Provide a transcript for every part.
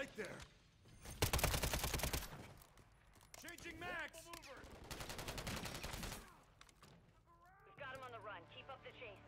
light there. Changing mags! Got him on the run. Keep up the chase.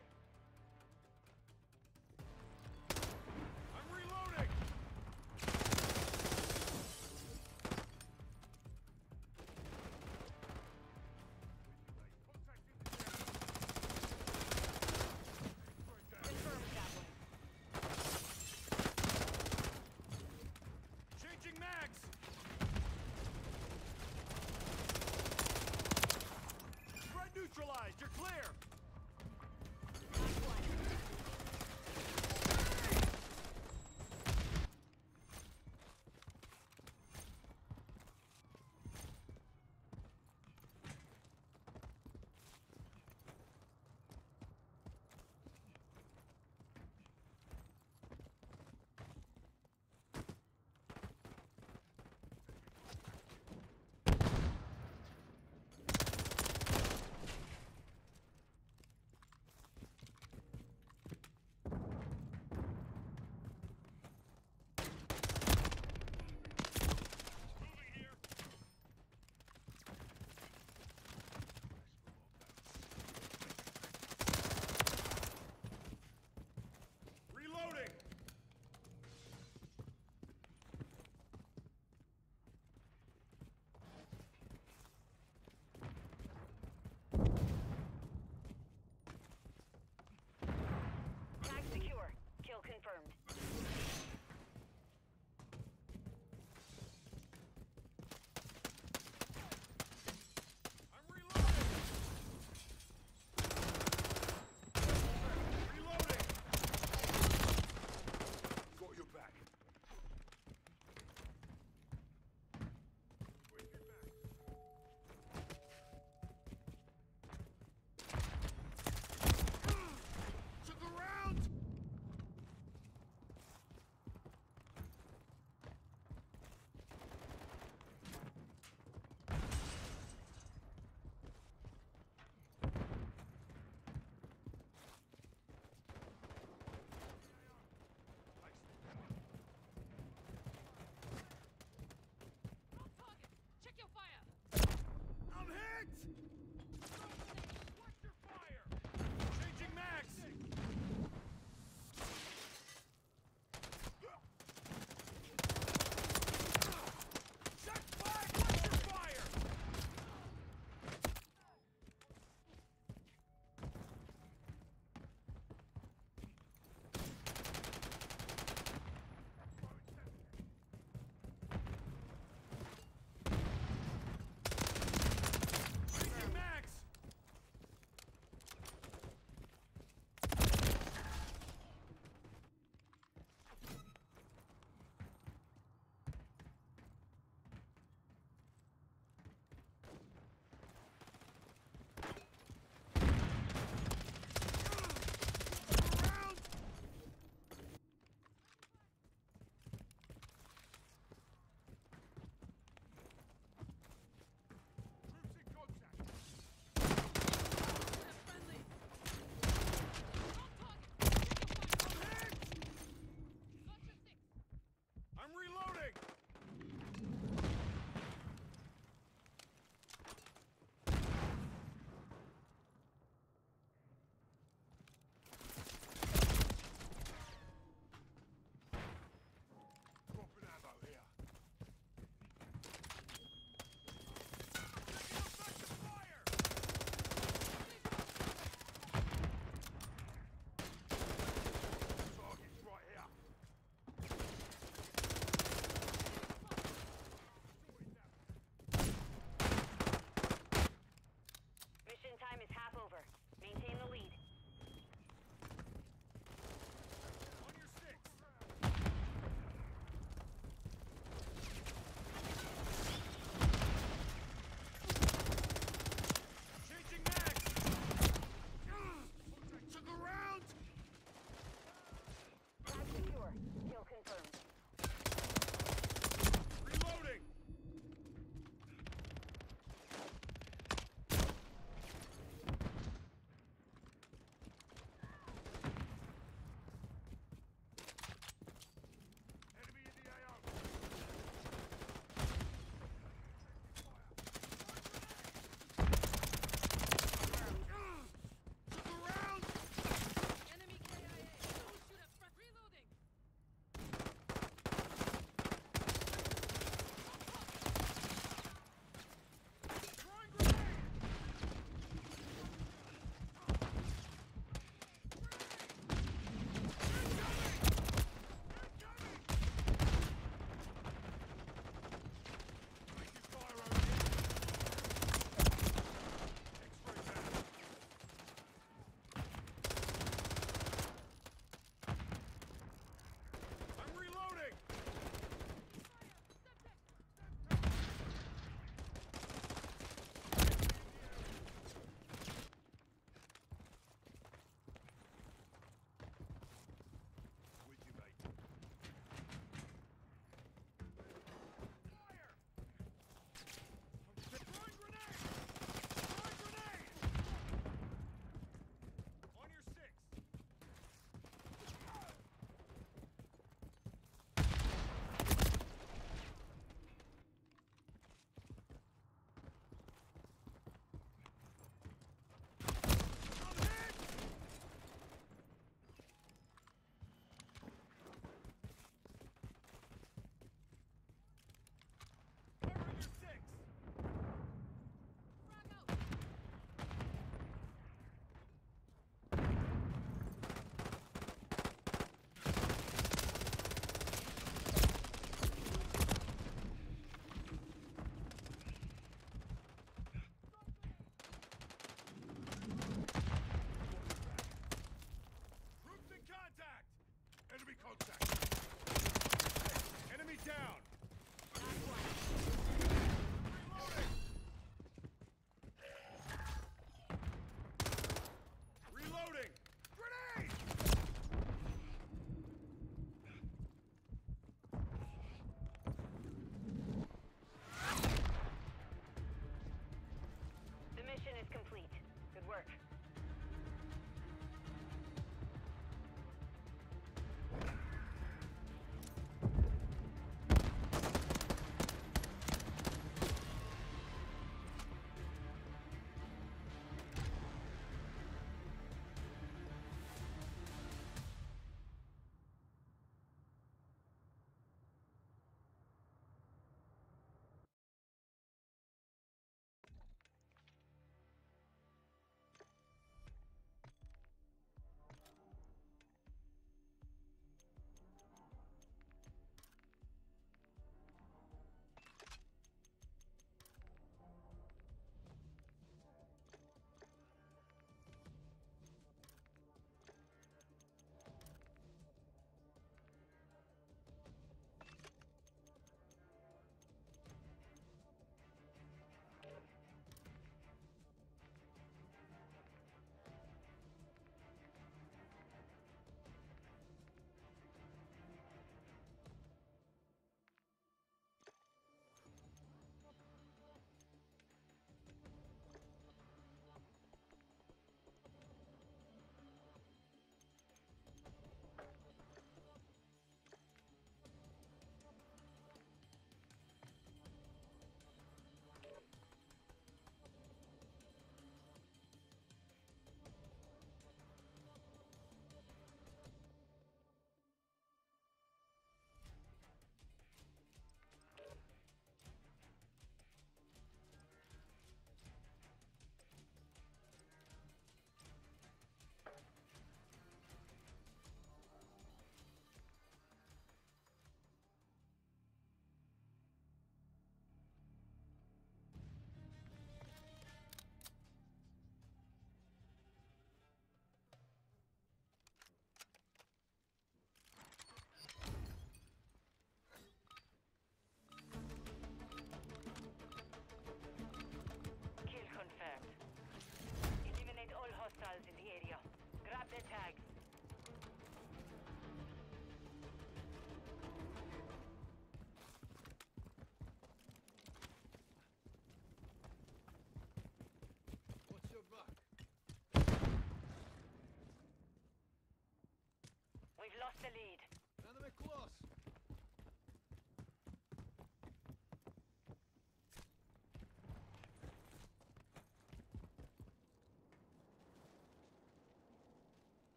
The lead.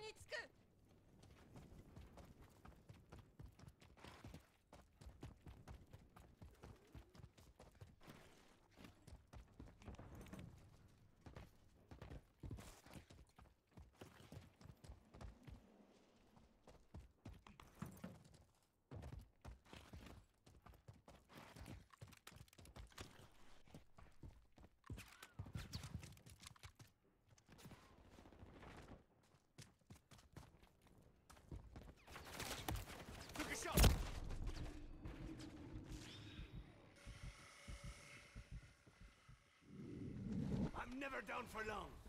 につく。Never down for long.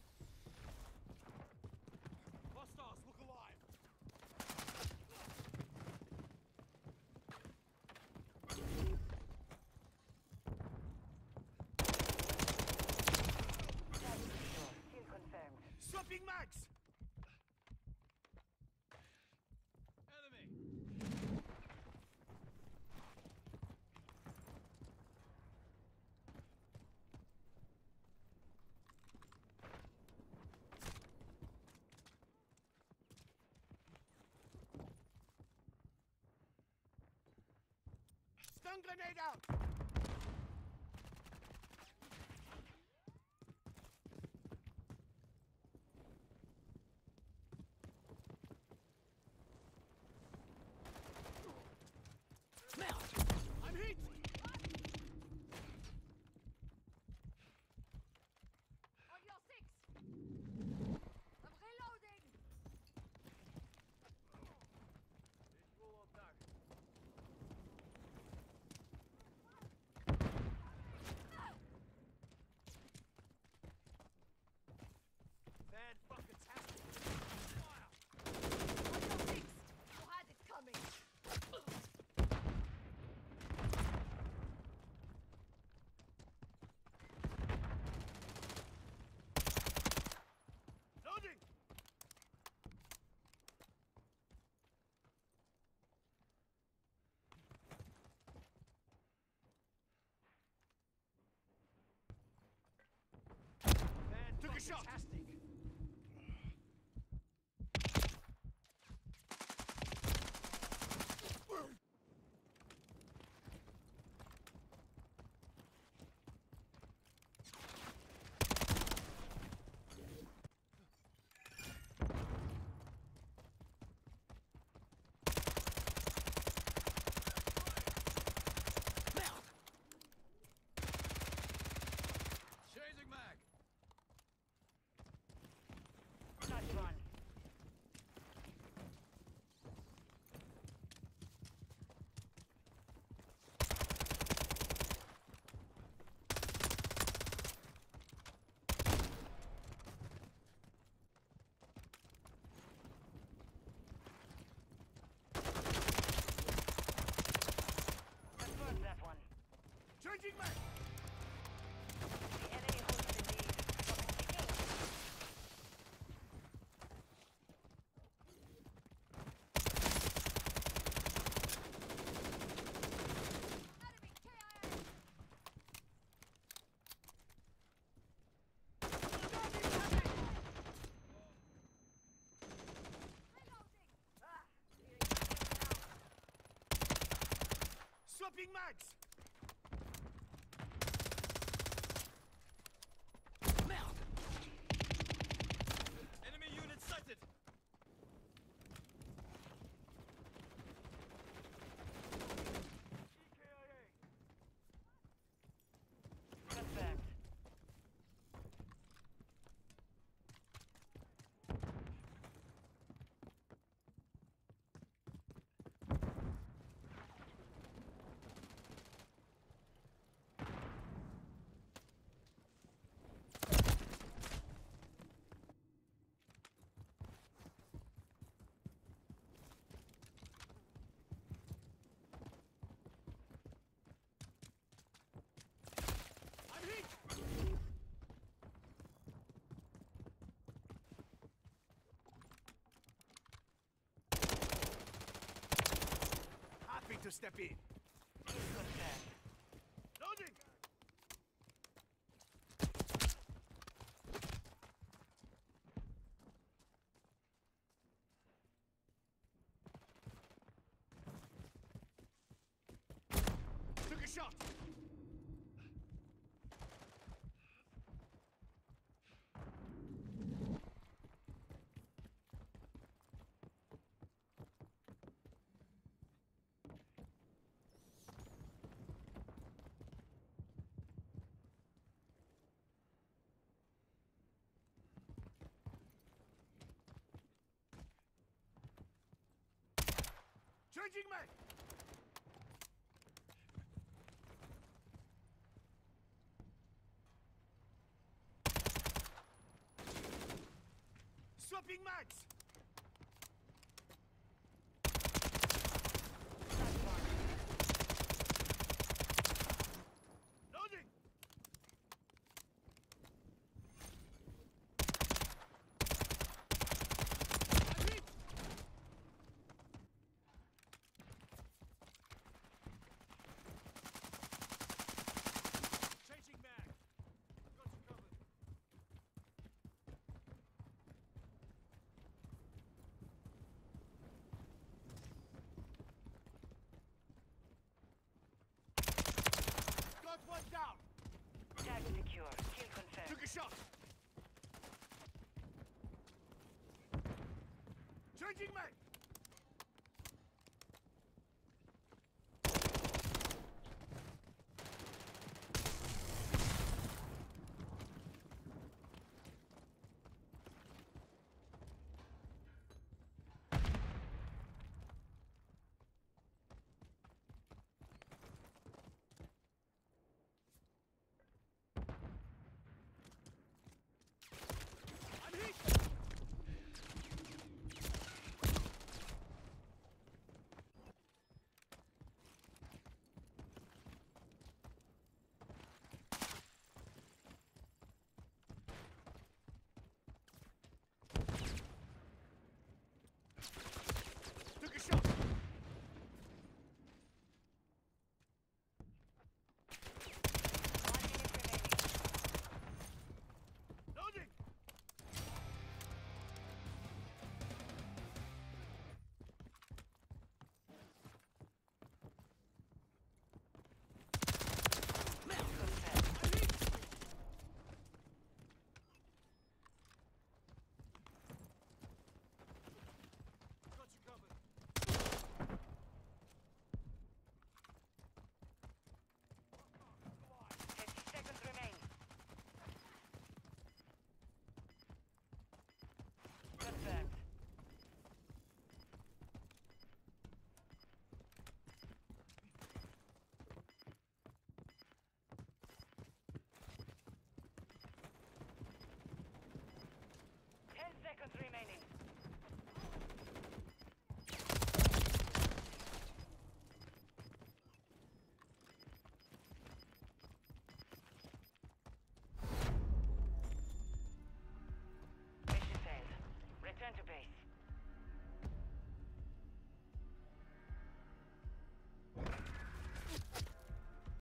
stun grenade out! Pressure! Copying mags! step in. Changing mag! Swapping mags! Mag!